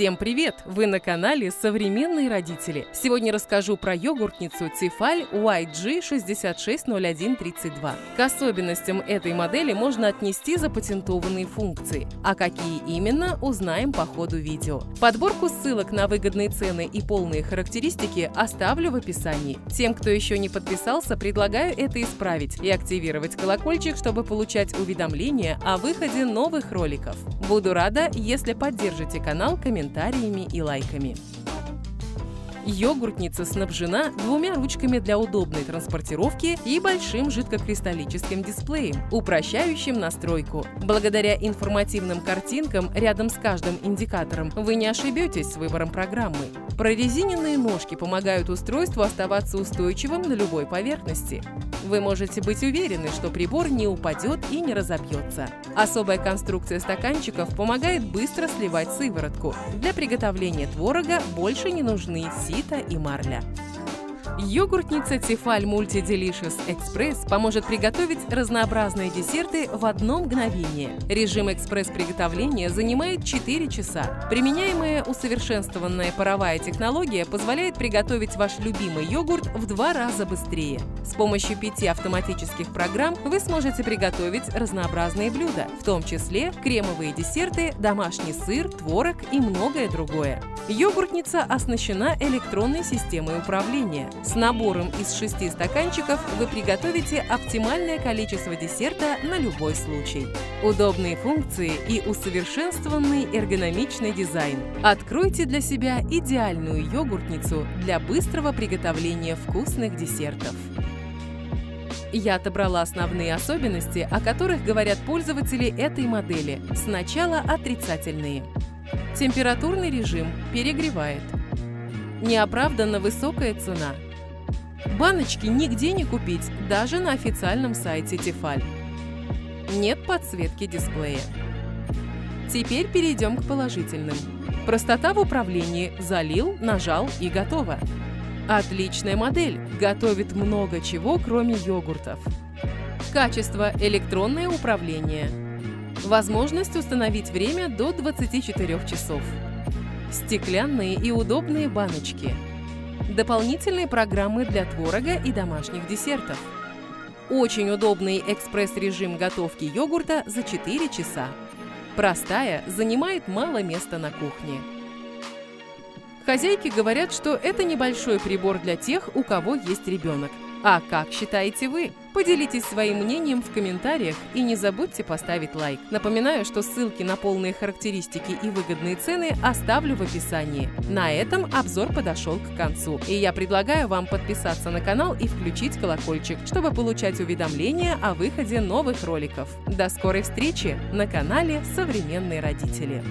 Всем привет! Вы на канале «Современные родители». Сегодня расскажу про йогуртницу Тифаль YG660132. К особенностям этой модели можно отнести запатентованные функции. А какие именно, узнаем по ходу видео. Подборку ссылок на выгодные цены и полные характеристики оставлю в описании. Тем, кто еще не подписался, предлагаю это исправить и активировать колокольчик, чтобы получать уведомления о выходе новых роликов. Буду рада, если поддержите канал комментариями комментариями и лайками. Йогуртница снабжена двумя ручками для удобной транспортировки и большим жидкокристаллическим дисплеем, упрощающим настройку. Благодаря информативным картинкам рядом с каждым индикатором вы не ошибетесь с выбором программы. Прорезиненные ножки помогают устройству оставаться устойчивым на любой поверхности. Вы можете быть уверены, что прибор не упадет и не разобьется. Особая конструкция стаканчиков помогает быстро сливать сыворотку. Для приготовления творога больше не нужны сито и марля. Йогуртница Тефаль Multi Delicious Express поможет приготовить разнообразные десерты в одно мгновение. Режим экспресс-приготовления занимает 4 часа. Применяемая усовершенствованная паровая технология позволяет приготовить ваш любимый йогурт в два раза быстрее. С помощью пяти автоматических программ вы сможете приготовить разнообразные блюда, в том числе кремовые десерты, домашний сыр, творог и многое другое. Йогуртница оснащена электронной системой управления. С набором из шести стаканчиков вы приготовите оптимальное количество десерта на любой случай. Удобные функции и усовершенствованный эргономичный дизайн. Откройте для себя идеальную йогуртницу для быстрого приготовления вкусных десертов. Я отобрала основные особенности, о которых говорят пользователи этой модели. Сначала отрицательные. Температурный режим перегревает. Неоправданно высокая цена – Баночки нигде не купить, даже на официальном сайте Тефаль. Нет подсветки дисплея. Теперь перейдем к положительным. Простота в управлении. Залил, нажал и готово. Отличная модель. Готовит много чего, кроме йогуртов. Качество. Электронное управление. Возможность установить время до 24 часов. Стеклянные и удобные баночки дополнительные программы для творога и домашних десертов. Очень удобный экспресс-режим готовки йогурта за 4 часа. Простая, занимает мало места на кухне. Хозяйки говорят, что это небольшой прибор для тех, у кого есть ребенок. А как считаете вы? Поделитесь своим мнением в комментариях и не забудьте поставить лайк. Напоминаю, что ссылки на полные характеристики и выгодные цены оставлю в описании. На этом обзор подошел к концу, и я предлагаю вам подписаться на канал и включить колокольчик, чтобы получать уведомления о выходе новых роликов. До скорой встречи на канале «Современные родители».